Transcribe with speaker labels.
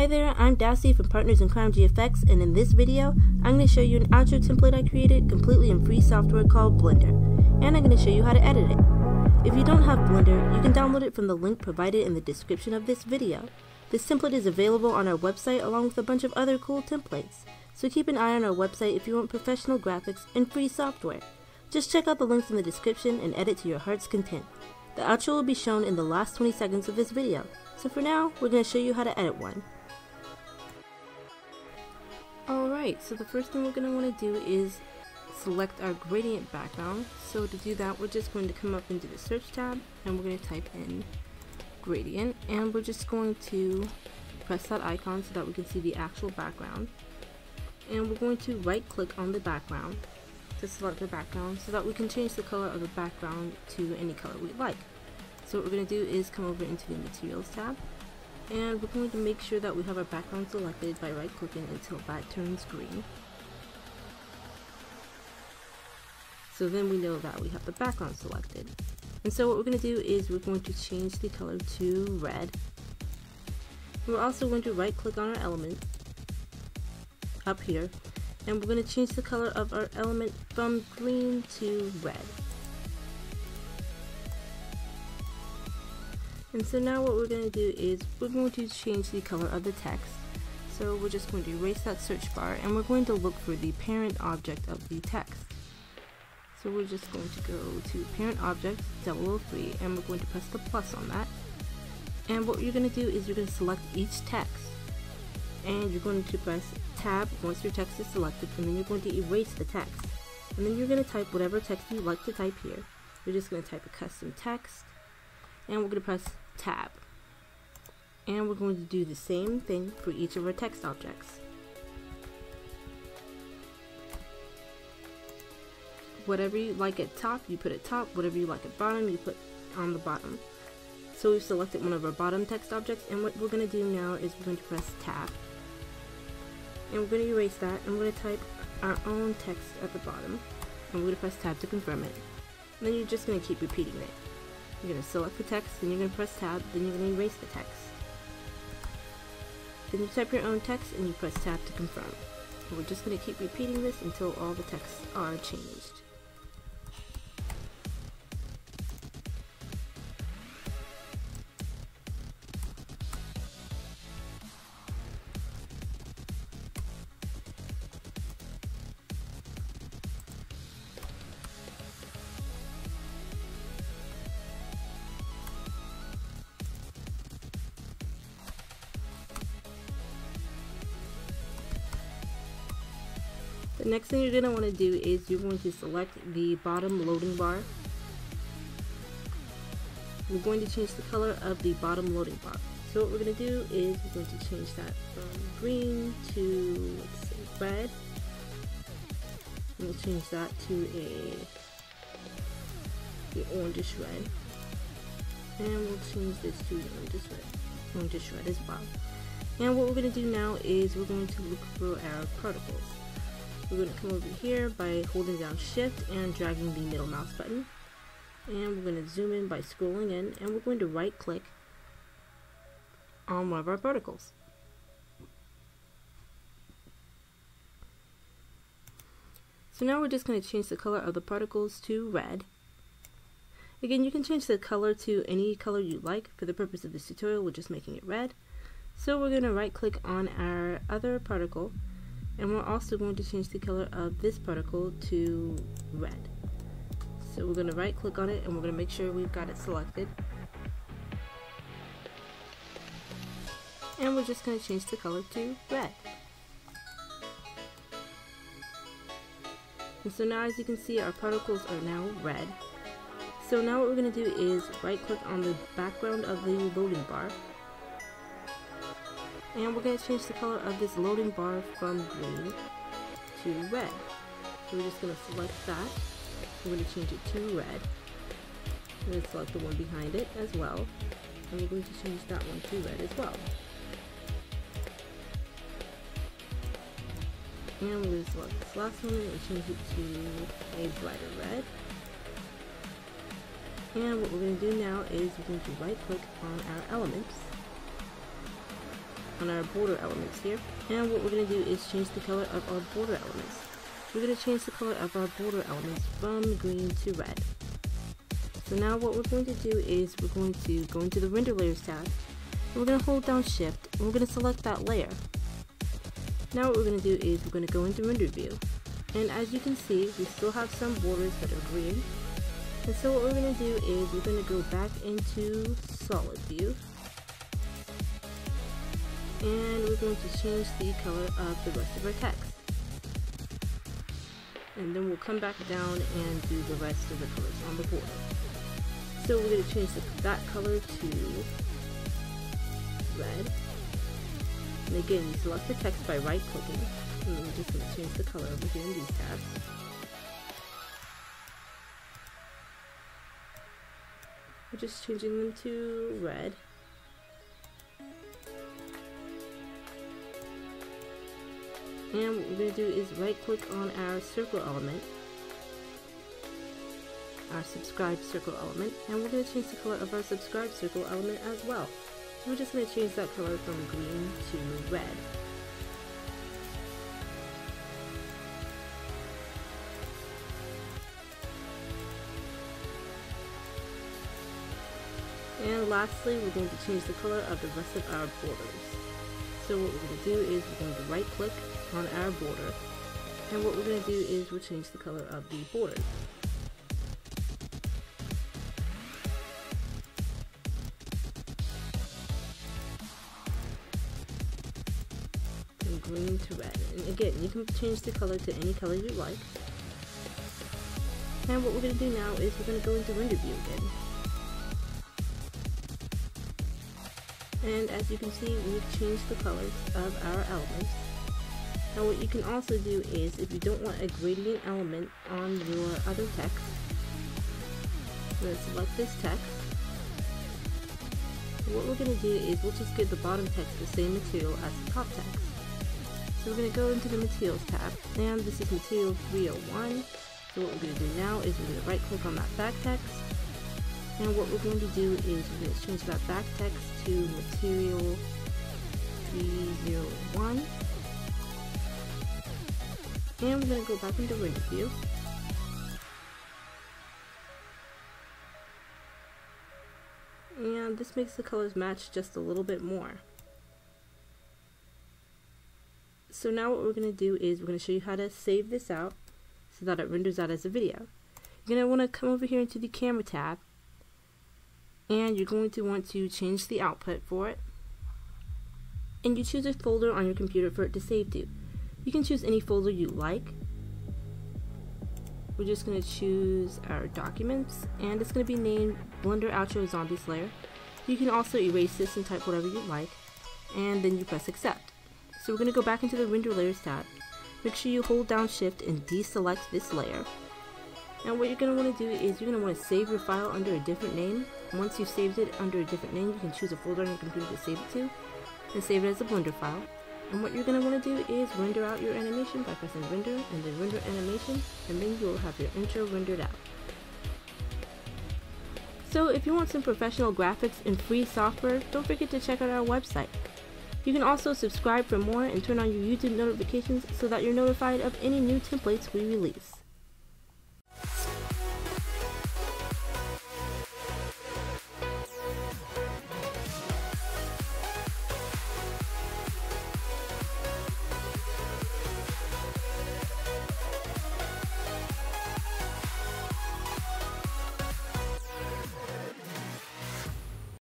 Speaker 1: Hi there, I'm Dassy from Partners in Crime GFX, and in this video, I'm going to show you an outro template I created completely in free software called Blender, and I'm going to show you how to edit it. If you don't have Blender, you can download it from the link provided in the description of this video. This template is available on our website along with a bunch of other cool templates, so keep an eye on our website if you want professional graphics and free software. Just check out the links in the description and edit to your heart's content. The outro will be shown in the last 20 seconds of this video, so for now, we're going to show you how to edit one. Alright, so the first thing we're going to want to do is select our gradient background. So to do that, we're just going to come up into the search tab and we're going to type in gradient and we're just going to press that icon so that we can see the actual background. And we're going to right click on the background to select the background so that we can change the color of the background to any color we'd like. So what we're going to do is come over into the materials tab and we're going to make sure that we have our background selected by right clicking until that turns green. So then we know that we have the background selected. And so what we're going to do is we're going to change the color to red. We're also going to right click on our element up here and we're going to change the color of our element from green to red. And so now what we're going to do is we're going to change the color of the text. So we're just going to erase that search bar and we're going to look for the parent object of the text. So we're just going to go to parent object 003 and we're going to press the plus on that. And what you're going to do is you're going to select each text and you're going to press tab once your text is selected and then you're going to erase the text. And then you're going to type whatever text you like to type here. We're just going to type a custom text and we're going to press tab. And we're going to do the same thing for each of our text objects. Whatever you like at top, you put at top. Whatever you like at bottom, you put on the bottom. So we've selected one of our bottom text objects and what we're going to do now is we're going to press tab. And we're going to erase that and we're going to type our own text at the bottom. And we're going to press tab to confirm it. And then you're just going to keep repeating it. You're going to select the text, then you're going to press tab, then you're going to erase the text. Then you type your own text and you press tab to confirm. And we're just going to keep repeating this until all the texts are changed. The next thing you're going to want to do is you're going to select the bottom loading bar. We're going to change the color of the bottom loading bar. So what we're going to do is we're going to change that from green to let's say red. We'll change that to a the orangish red. And we'll change this to orangish red, orangish red as well. And what we're going to do now is we're going to look for our particles. We're going to come over here by holding down shift and dragging the middle mouse button. And we're going to zoom in by scrolling in and we're going to right click on one of our particles. So now we're just going to change the color of the particles to red. Again, you can change the color to any color you like. For the purpose of this tutorial, we're just making it red. So we're going to right click on our other particle and we're also going to change the color of this particle to red. So we're going to right click on it and we're going to make sure we've got it selected. And we're just going to change the color to red. And so now as you can see our particles are now red. So now what we're going to do is right click on the background of the loading bar and we're going to change the color of this loading bar from green to red. So we're just going to select that. We're going to change it to red. We're going to select the one behind it as well. And we're going to change that one to red as well. And we're going to select this last one and change it to a brighter red. And what we're going to do now is we're going to right click on our elements on our border elements here. And what we're going to do is change the color of our border elements. We're going to change the color of our border elements from green to red. So now what we're going to do is we're going to go into the render layers tab. And we're going to hold down shift and we're going to select that layer. Now what we're going to do is we're going to go into render view. And as you can see, we still have some borders that are green. And so what we're going to do is we're going to go back into solid view. And we're going to change the color of the rest of our text. And then we'll come back down and do the rest of the colors on the border. So we're going to change the, that color to red. And again, you select the text by right clicking. And then we're just going to change the color over here in these tabs. We're just changing them to red. And what we're going to do is right click on our circle element, our subscribe circle element, and we're going to change the color of our subscribe circle element as well. So we're just going to change that color from green to red. And lastly, we're going to change the color of the rest of our borders. So what we're going to do is we're going to right click on our border. And what we're going to do is we'll change the color of the border. From green to red. And again, you can change the color to any color you like. And what we're going to do now is we're going to go into render view again. And as you can see, we've changed the colors of our elements. Now what you can also do is, if you don't want a gradient element on your other text, to select this text. what we're going to do is we'll just give the bottom text the same material as the top text. So we're going to go into the materials tab, and this is material 301. So what we're going to do now is we're going to right click on that back text, and what we're going to do is we're going to change that back text to material 301. And we're going to go back into render view. And this makes the colors match just a little bit more. So now what we're going to do is we're going to show you how to save this out so that it renders out as a video. You're going to want to come over here into the camera tab and you're going to want to change the output for it and you choose a folder on your computer for it to save to. You can choose any folder you like. We're just going to choose our documents and it's going to be named Blender Outro Zombie Slayer. You can also erase this and type whatever you like and then you press accept. So we're going to go back into the render layers tab. Make sure you hold down shift and deselect this layer and what you're going to want to do is you're going to want to save your file under a different name. Once you've saved it under a different name, you can choose a folder on your computer to save it to, and save it as a Blender file. And what you're going to want to do is render out your animation by pressing render and then render animation, and then you will have your intro rendered out. So if you want some professional graphics and free software, don't forget to check out our website. You can also subscribe for more and turn on your YouTube notifications so that you're notified of any new templates we release.